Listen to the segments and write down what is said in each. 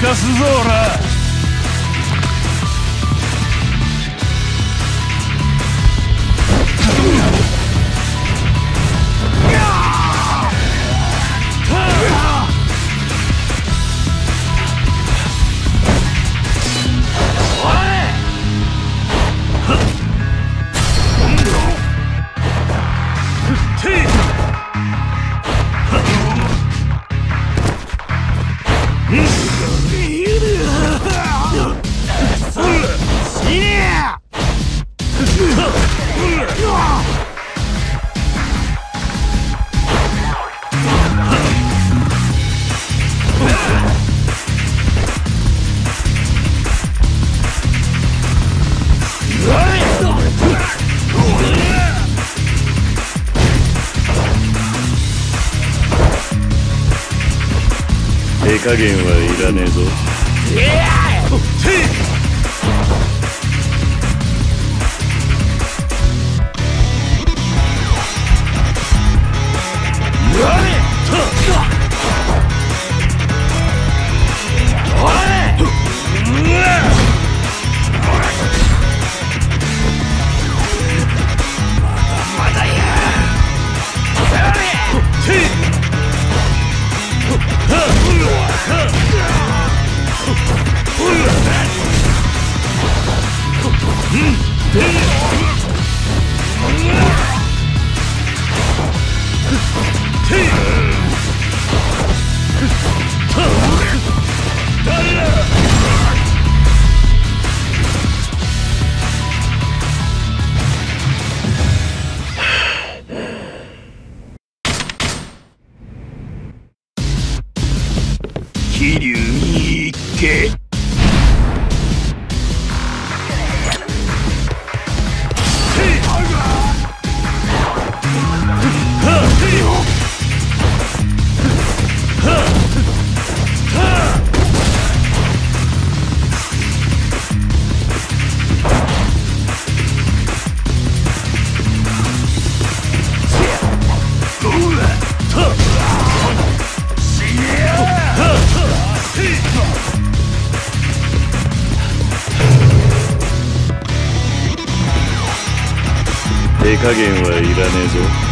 泣か加減はいらねえぞ。加減はいらねえぞ。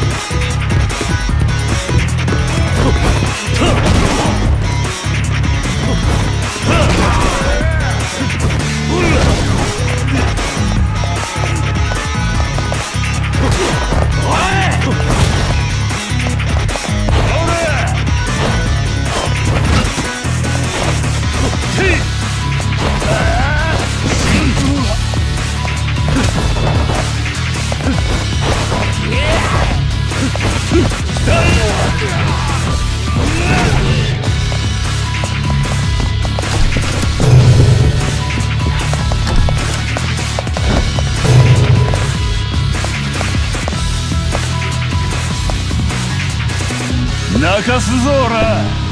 泣かすぞおら。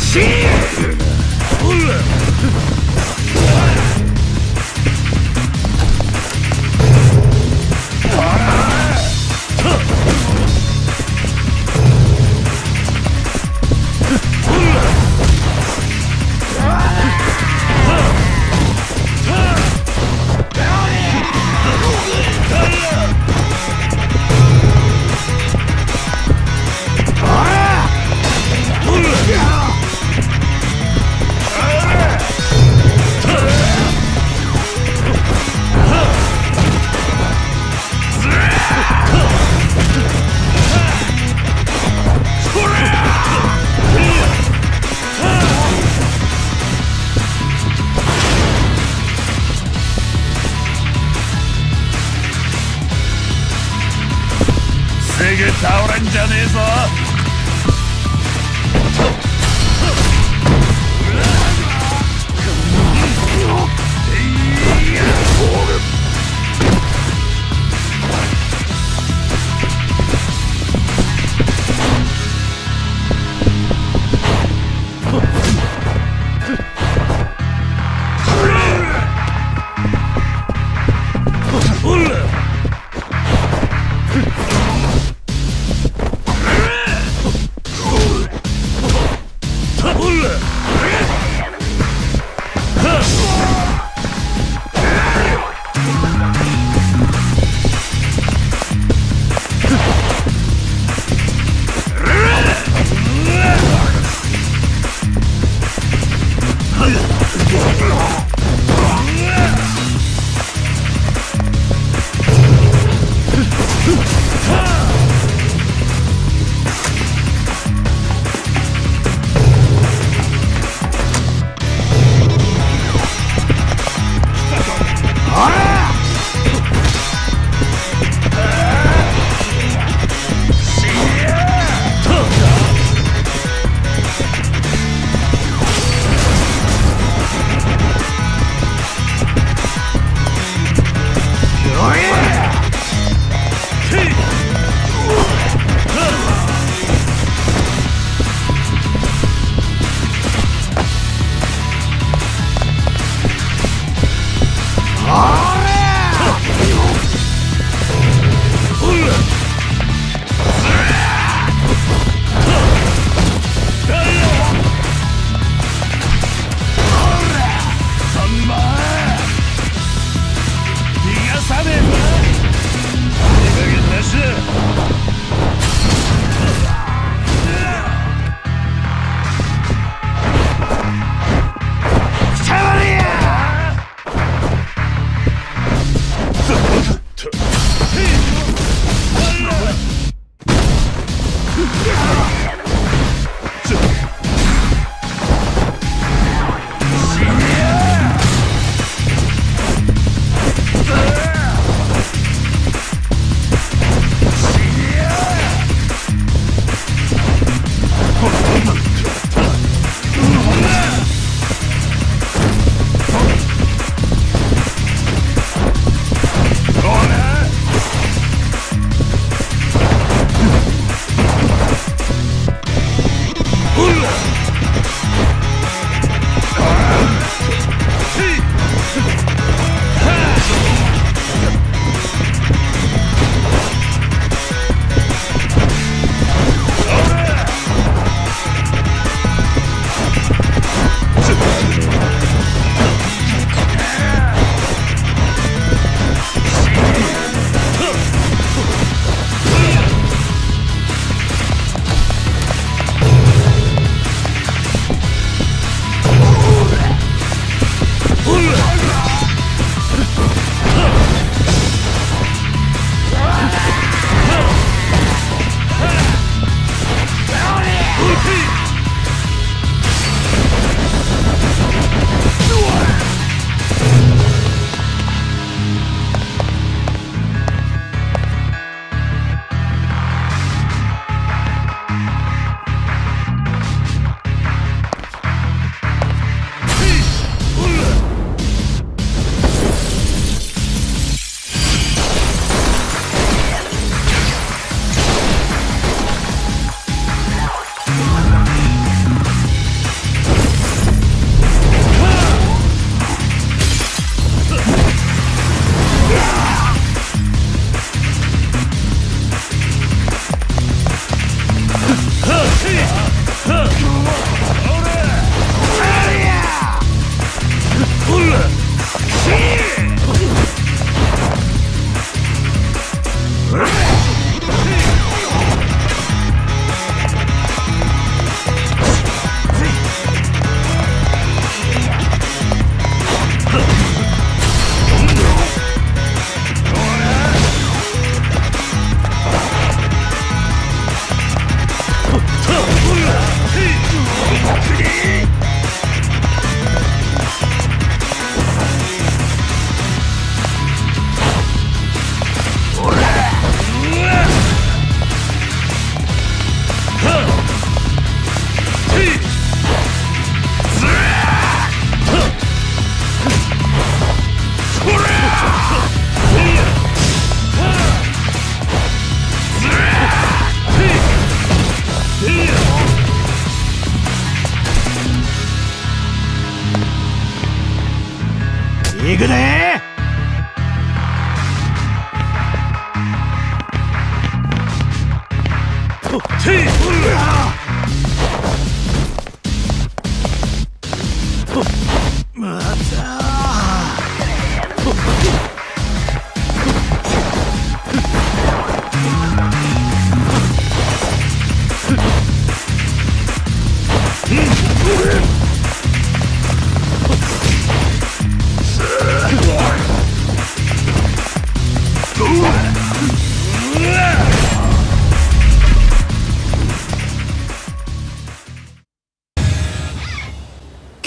シ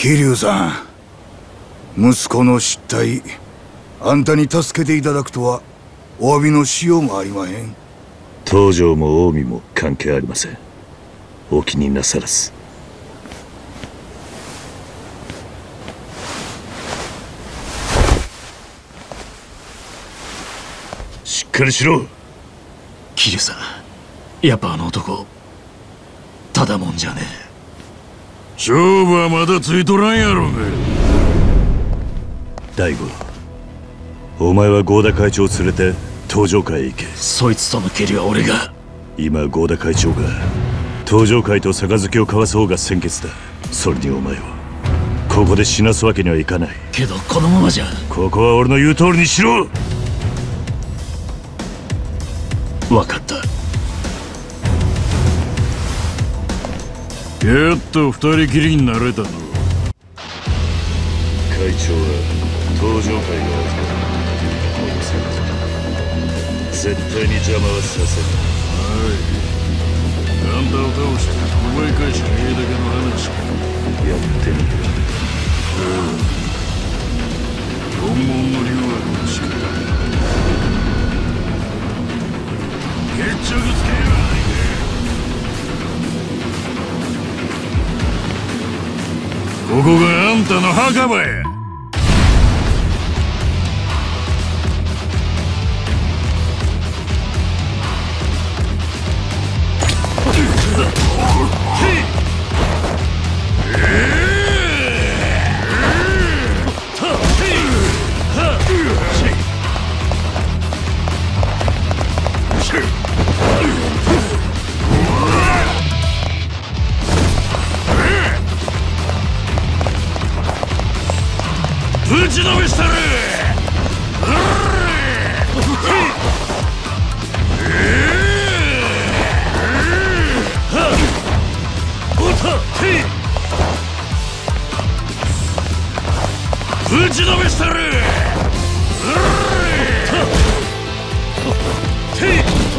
桐生さん息子の失態あんたに助けていただくとはお詫びのしようもありまへん。東条も近江も関係ありません。お気になさらず。しっかりしろ。桐生さんやっぱあの男ただもんじゃねえ勝負はまだついとらんやろうが。大悟お前は合田会長を連れて東条会へ行け。そいつとの蹴りは俺が。今合田会長が東条会と杯を交わす方が先決だ。それにお前をここで死なすわけにはいかない。けどこのままじゃ。ここは俺の言う通りにしろ。分かったやっと二人きりになれたぞ会長は登場会が預かるこの。先絶対に邪魔はさせない。あんたを倒して奪い返しゃいいだけの話かやってみる本物の竜はこっちか。決着つけよ。うここがあんたの墓場や。ぶちのめしたるぶちのめしたる手